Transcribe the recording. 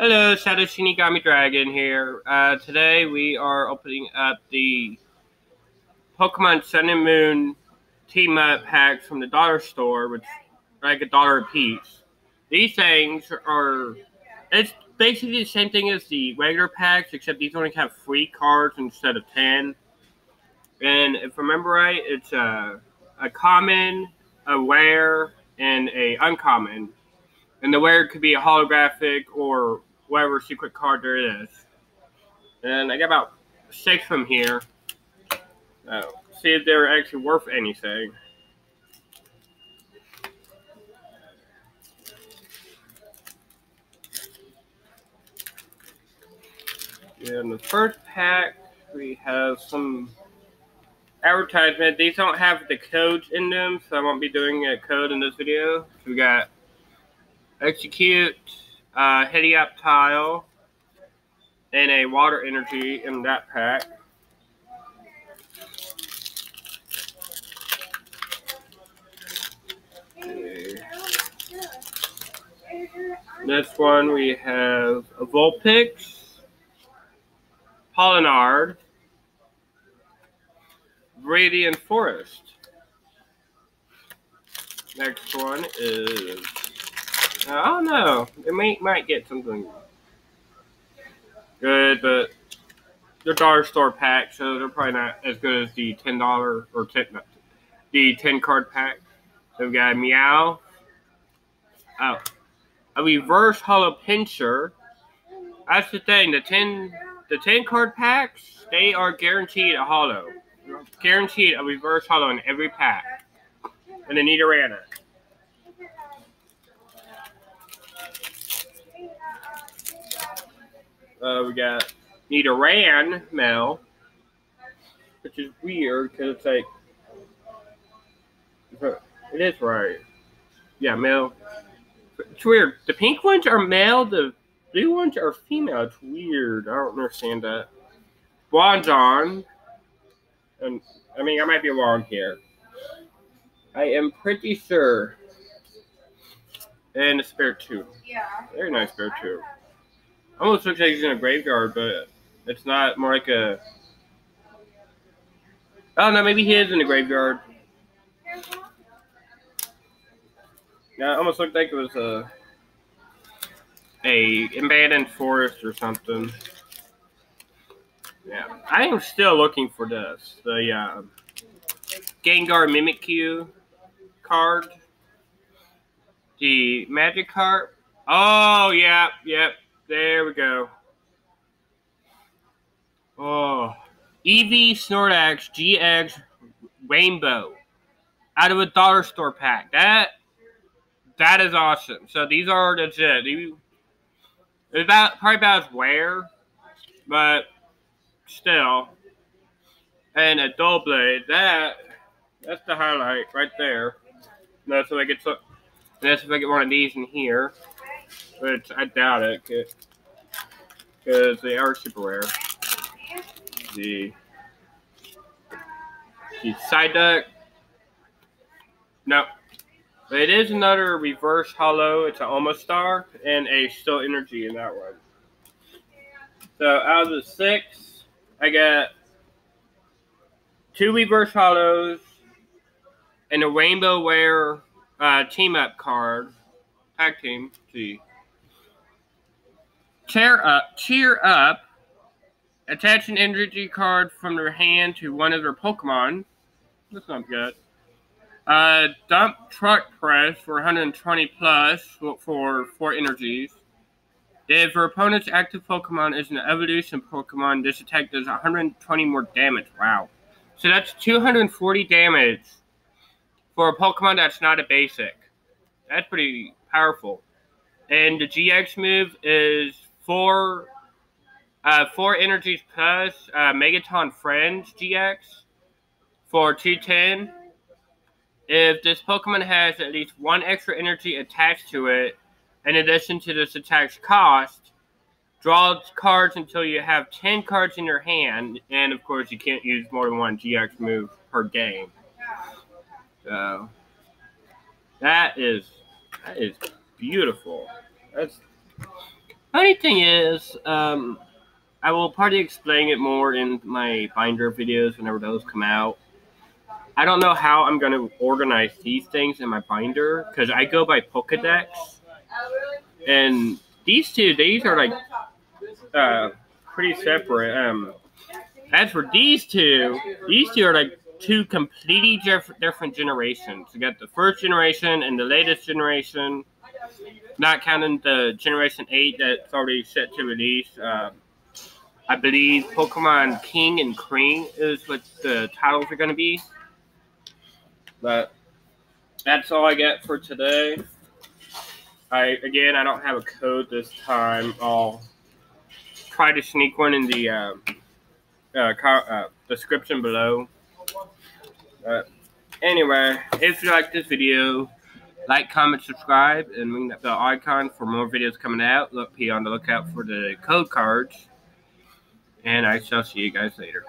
Hello, Shadow Shinigami Dragon here. Uh, today we are opening up the Pokemon Sun and Moon team up packs from the dollar store, which are like a dollar a piece. These things are, it's basically the same thing as the regular packs, except these only have three cards instead of 10. And if I remember right, it's a, a common, a rare, and a uncommon. And the rare could be a holographic or whatever secret card there is. And I got about six from here. See if they're actually worth anything. In the first pack, we have some advertisement. These don't have the codes in them, so I won't be doing a code in this video. We got Exeggcute, uh, Helioptile, and a Water Energy in that pack. Next one we have a Vulpix, Radiant Forest. Next one is Oh, I don't know. It may might get something good, but they're dollar store pack, so they're probably not as good as the ten dollar or ten the ten card pack. So we got Meowth. Oh, a reverse holo Pinsir. That's the thing. The ten the ten card packs they are guaranteed a holo, guaranteed a reverse holo in every pack, and a Nidorana. Uh, we got Nidoran Mel, which is weird because it's like it is right. Yeah, male. It's weird. The pink ones are male. The blue ones are female. It's weird. I don't understand that. Blondon, and I mean I might be wrong here. I am pretty sure. And a Spiritomb. Yeah. Very nice Spiritomb. Almost looks like he's in a graveyard, but it's not more like a. Don't know. Maybe he is in a graveyard. Yeah, it almost looked like it was a a abandoned forest or something. Yeah, I am still looking for this. The uh, Gengar Mimikyu card. The Magic Magikarp. Oh, yeah, yep. There we go. Oh. Eevee Snorlax GX Rainbow out of a dollar store pack. That that is awesome. So these are legit. It's about probably about as rare, but still. And a dull blade. that that's the highlight right there. That's if I get so that's if I get one of these in here. But I doubt it, because they are super rare. The the Psyduck. No. But it is another reverse holo. It's an almost star and a still energy in that one. So out of the six, I got two reverse holos and a rainbow wear uh, team up card. Tag team. See. Cheer up, cheer up. Attach an energy card from their hand to one of their Pokemon. That's not good. Uh, dump truck press for 120 plus for four energies. If your opponent's active Pokemon is an evolution Pokemon, this attack does 120 more damage. Wow. So that's 240 damage for a Pokemon that's not a basic. That's pretty powerful. And the GX move is four uh, four energies plus uh, Megaton Friends GX for 210. If this Pokemon has at least one extra energy attached to it, in addition to this attack's cost, draw cards until you have 10 cards in your hand. And of course, you can't use more than one GX move per game. So, that is, that is beautiful. That's Funny thing is, um, I will probably explain it more in my binder videos whenever those come out. I don't know how I'm going to organize these things in my binder because I go by Pokedex. And these two, these are like uh, pretty separate. Um, as for these two, these two are like two completely diff- different generations. You got the first generation and the latest generation, not counting the generation 8 that's already set to release. Um, I believe Pokemon King and Queen is what the titles are going to be. But that's all I get for today. I again, I don't have a code this time. I'll try to sneak one in the uh, uh, uh, description below. But anyway, if you like this video, like, comment, subscribe, and ring that bell icon for more videos coming out. Look, be on the lookout for the code cards. And I shall see you guys later.